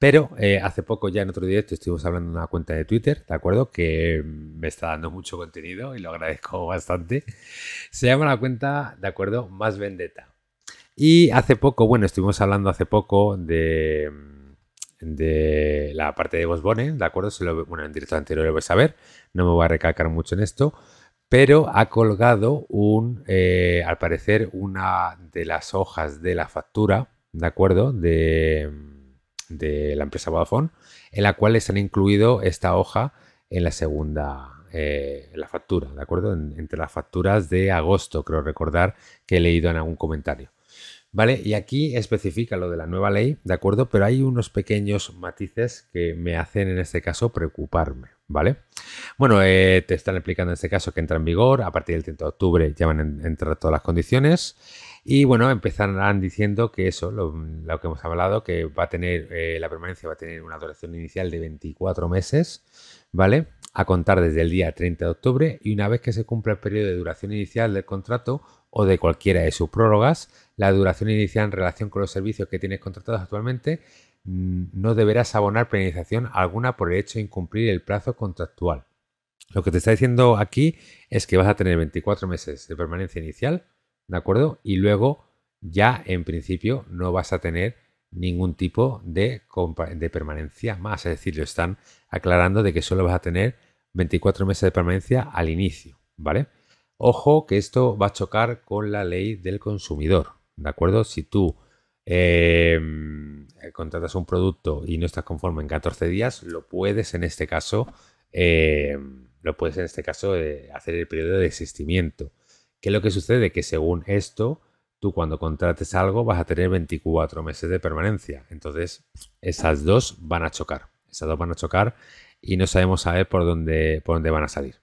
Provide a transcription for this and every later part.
Pero eh, hace poco, ya en otro directo, estuvimos hablando de una cuenta de Twitter, ¿de acuerdo? Que me está dando mucho contenido y lo agradezco bastante. Se llama la cuenta, ¿de acuerdo? Más Vendetta. Y hace poco, bueno, estuvimos hablando hace poco de, de la parte de Bosbone, ¿de acuerdo? bueno, en directo anterior lo vais a ver, no me voy a recalcar mucho en esto, pero ha colgado un, eh, al parecer, una de las hojas de la factura, ¿de acuerdo? De de la empresa Vodafone, en la cual les han incluido esta hoja en la segunda, eh, la factura, ¿de acuerdo? entre las facturas de agosto, creo recordar que he leído en algún comentario. ¿Vale? Y aquí especifica lo de la nueva ley, ¿de acuerdo? Pero hay unos pequeños matices que me hacen en este caso preocuparme, ¿vale? Bueno, eh, te están explicando en este caso que entra en vigor a partir del 30 de octubre, ya van a entrar todas las condiciones. Y bueno, empezarán diciendo que eso, lo, que hemos hablado, que va a tener, eh, la permanencia va a tener una duración inicial de 24 meses, ¿vale? A contar desde el día 30 de octubre y una vez que se cumpla el periodo de duración inicial del contrato o de cualquiera de sus prórrogas, la duración inicial en relación con los servicios que tienes contratados actualmente no deberás abonar penalización alguna por el hecho de incumplir el plazo contractual. Lo que te está diciendo aquí es que vas a tener 24 meses de permanencia inicial ¿de acuerdo? Y luego ya en principio no vas a tener ningún tipo de, de permanencia más, es decir, lo están aclarando de que solo vas a tener 24 meses de permanencia al inicio, ¿vale? Ojo que esto va a chocar con la ley del consumidor, ¿de acuerdo? Si tú em, contratas un producto y no estás conforme en 14 días, lo puedes en este caso, em, lo puedes en este caso eh, hacer el periodo de desistimiento. ¿Qué es lo que sucede? Que según esto, tú cuando contrates algo vas a tener 24 meses de permanencia. Entonces, esas dos van a chocar. Esas dos van a chocar y no sabemos saber por dónde, por dónde van a salir.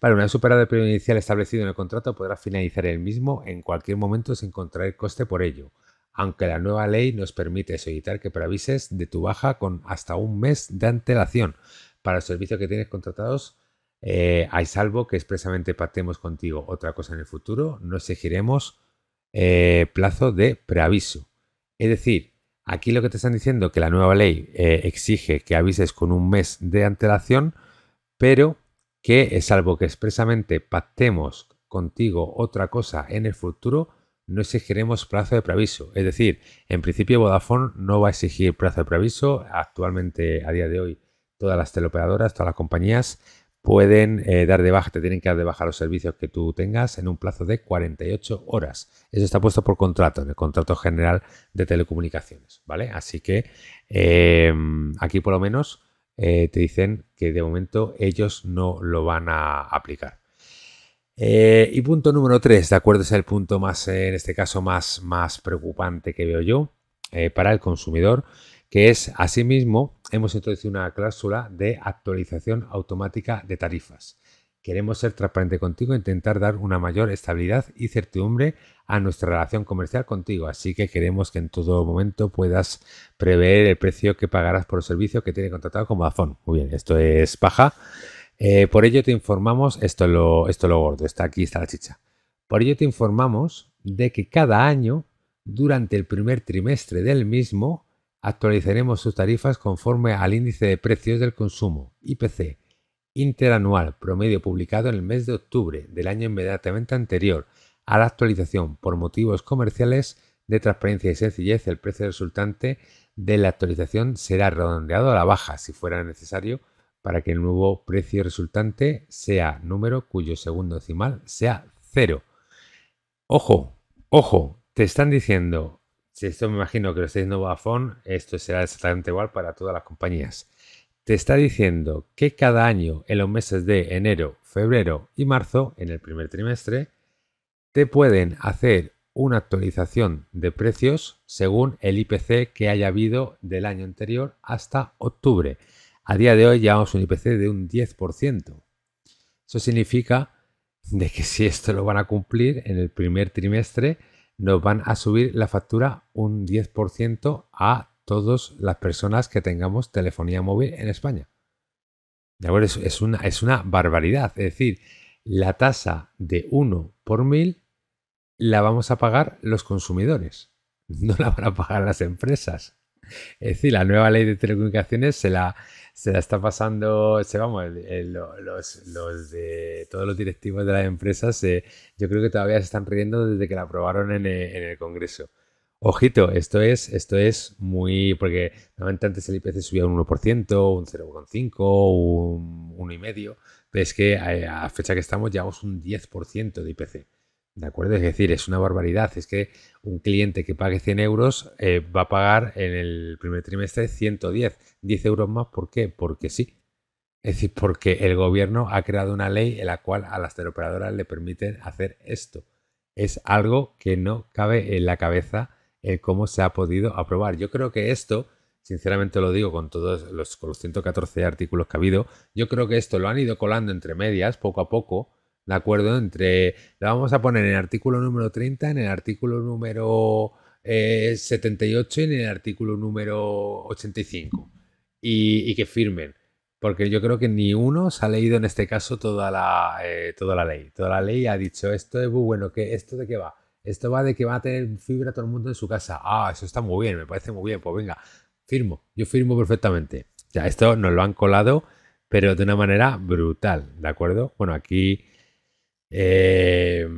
Vale, una vez superado el periodo inicial establecido en el contrato, podrás finalizar el mismo en cualquier momento sin contraer coste por ello, aunque la nueva ley nos permite solicitar que preavises de tu baja con hasta un mes de antelación para los servicios que tienes contratados eh, hay salvo que expresamente pactemos contigo otra cosa en el futuro, no exigiremos eh, plazo de preaviso. Es decir, aquí lo que te están diciendo que la nueva ley eh, exige que avises con un mes de antelación, pero que salvo que expresamente pactemos contigo otra cosa en el futuro, no exigiremos plazo de preaviso. Es decir, en principio Vodafone no va a exigir plazo de preaviso. Actualmente, a día de hoy, todas las teleoperadoras, todas las compañías pueden eh, dar de baja, te tienen que dar de baja los servicios que tú tengas en un plazo de 48 horas. Eso está puesto por contrato, en el contrato general de telecomunicaciones, ¿vale? Así que em, aquí por lo menos eh, te dicen que de momento ellos no lo van a aplicar. Eh, y punto número 3, de acuerdo, es el punto más, en este caso, más, más preocupante que veo yo para el consumidor que es asimismo hemos introducido una cláusula de actualización automática de tarifas. Queremos ser transparente contigo e intentar dar una mayor estabilidad y certidumbre a nuestra relación comercial contigo. Así que queremos que en todo momento puedas prever el precio que pagarás por el servicio que tiene contratado con Vodafone. Muy bien, esto es paja. Eh, por ello te informamos, esto lo, esto lo gordo, está aquí, está la chicha. Por ello te informamos de que cada año, durante el primer trimestre del mismo, actualizaremos sus tarifas conforme al índice de precios del consumo, IPC, interanual promedio publicado en el mes de octubre del año inmediatamente anterior a la actualización por motivos comerciales de transparencia y sencillez. El precio resultante de la actualización será redondeado a la baja si fuera necesario para que el nuevo precio resultante sea número cuyo segundo decimal sea cero. Ojo, ojo, te están diciendo si esto me imagino que lo está diciendo Vodafone, esto será exactamente igual para todas las compañías. Te está diciendo que cada año en los meses de enero, febrero y marzo, en el primer trimestre, te pueden hacer una actualización de precios según el IPC que haya habido del año anterior hasta octubre. A día de hoy llevamos un IPC de un 10%. Eso significa de que si esto lo van a cumplir en el primer trimestre, nos van a subir la factura un 10% a todas las personas que tengamos telefonía móvil en España. ¿De acuerdo? Es, una, es una barbaridad. Es decir, la tasa de 1 por mil la vamos a pagar los consumidores, no la van a pagar las empresas. Es decir, la nueva ley de telecomunicaciones se la, se la está pasando, se, vamos, los, de todos los directivos de las empresas, yo creo que todavía se están riendo desde que la aprobaron en el, Congreso. Ojito, esto es, esto es muy. Porque normalmente antes el IPC subía un 1%, un 0,5, un 1,5%, pero es que a, a fecha que estamos llevamos un 10% de IPC. ¿De acuerdo? Es decir, es una barbaridad. Es que un cliente que pague 100 euros eh, va a pagar en el primer trimestre 110. 10 euros más, ¿por qué? Porque sí. Es decir, porque el gobierno ha creado una ley en la cual a las teleoperadoras le permiten hacer esto. Es algo que no cabe en la cabeza el cómo se ha podido aprobar. Yo creo que esto, sinceramente lo digo con todos los, con los 114 artículos que ha habido, yo creo que esto lo han ido colando entre medias poco a poco ¿De acuerdo? Entre. La vamos a poner en el artículo número 30, en el artículo número 78 eh, y en el artículo número 85. Y, y, que firmen. Porque yo creo que ni uno se ha leído en este caso toda la, eh, toda la ley. Toda la ley ha dicho esto es bueno. que ¿Esto de qué va? Esto va de que va a tener fibra todo el mundo en su casa. Ah, eso está muy bien, me parece muy bien. Pues venga, firmo. Yo firmo perfectamente. Ya, esto nos lo han colado, pero de una manera brutal, ¿de acuerdo? Bueno, aquí eh,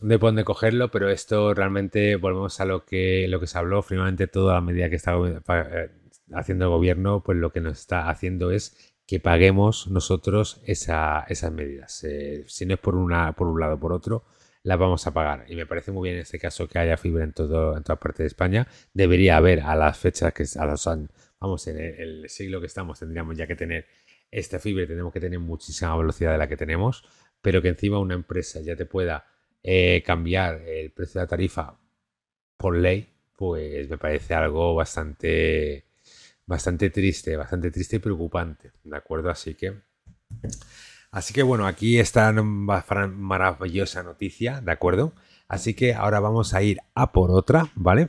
de dónde cogerlo, pero esto realmente volvemos a lo que, lo que se habló, finalmente toda la medida que está eh, haciendo el gobierno, pues lo que nos está haciendo es que paguemos nosotros esas medidas. Eh, si no es por, una, por un lado o por otro, las vamos a pagar. Y me parece muy bien en este caso que haya fibra en, todo, en toda parte de España. Debería haber a las fechas que a los, vamos, en el, siglo que estamos, tendríamos ya que tener esta fibra tenemos que tener muchísima velocidad de la que tenemos pero que encima una empresa ya te pueda eh, cambiar el precio de la tarifa por ley, pues me parece algo bastante, bastante triste, bastante triste y preocupante, ¿de acuerdo? Así que, así que bueno, aquí está maravillosa noticia, ¿de acuerdo? Así que ahora vamos a ir a por otra, ¿vale?